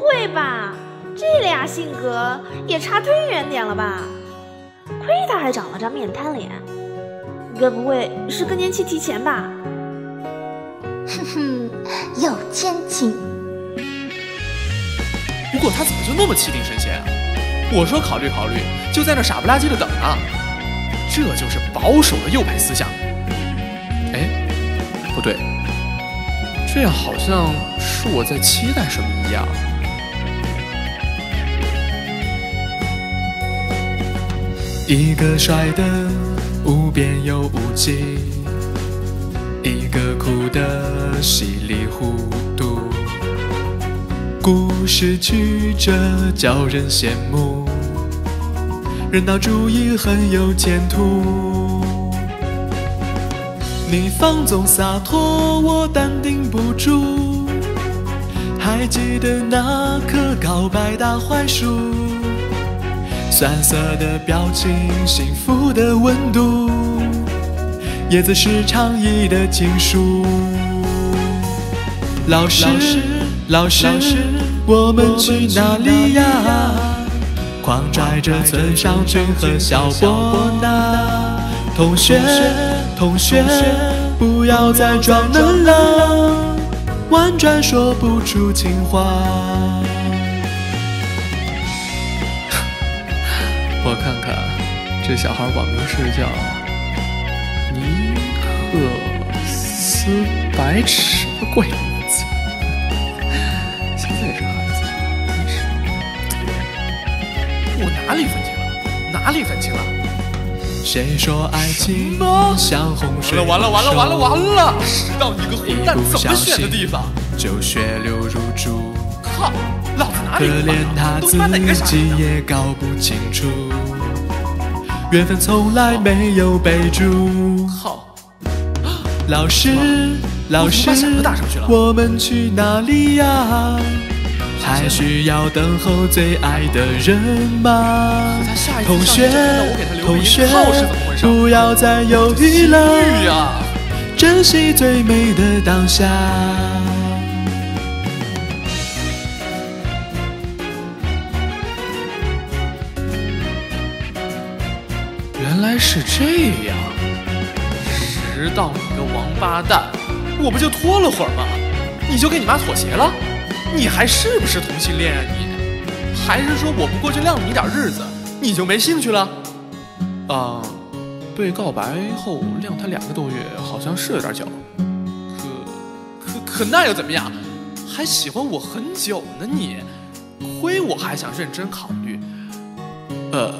会吧？这俩性格也差忒远点了吧？亏他还长了张面瘫脸，该不会是更年期提前吧？哼哼，有奸情。不过他怎么就那么气定神闲啊？我说考虑考虑，就在那傻不拉几的等呢。这就是保守的右派思想。哎，不对，这样好像是我在期待什么一样。一个帅的无边又无际，一个哭得稀里糊涂，故事曲折叫人羡慕。人道主义很有前途，你放纵洒脱，我淡定不住。还记得那棵告白大槐树，酸涩的表情，幸福的温度，叶子是倡议的情书。老师，老师，我们去哪里呀？狂拽着村上君和小波娜，同学同学，不要再装嫩了，婉转说不出情话。我看看，这小孩网名是叫尼克斯白痴，什么怪名字？现在这孩子，真是……我哪里分清了？哪里分清了？谁说爱情像洪水？完了完了完了完了完了！知道你个混蛋怎么选的地方？就血流如注。靠！老子哪里可怜他自己也搞不清楚，缘分从来没有备注。靠！老师，老师，我们去哪里呀？还需要等候最爱的人吗？同学，同学，不要再犹豫了，珍惜最美的当下。来是这样，知道你个王八蛋，我不就拖了会儿吗？你就跟你妈妥协了？你还是不是同性恋啊你？还是说我不过去晾你点日子，你就没兴趣了？啊，被告白后晾他两个多月，好像是有点久。可可可那又怎么样？还喜欢我很久呢你，亏我还想认真考虑。呃，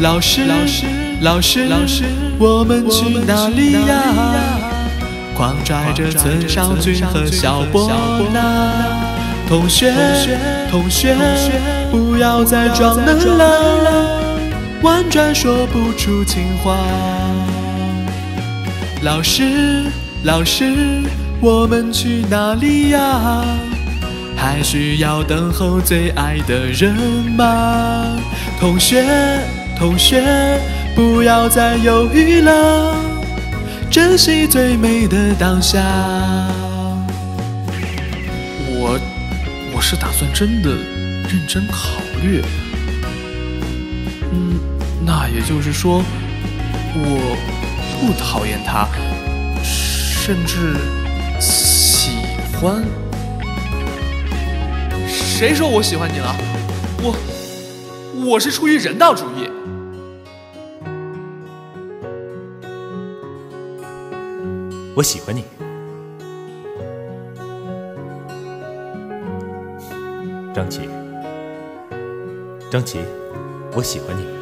老师，老师，老师，老师，我们去哪里呀？狂拽着村上君和小波娜，同学，同学，不要再装嫩了，婉转说不出情话。老师，老师，我们去哪里呀？还需要等候最爱的人吗？同学，同学，不要再犹豫了。珍惜最美的当下。我我是打算真的认真考虑。嗯，那也就是说，我不讨厌他，甚至喜欢。谁说我喜欢你了？我我是出于人道主义。我喜欢你，张琪。张琪，我喜欢你。